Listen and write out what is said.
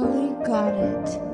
literally got it.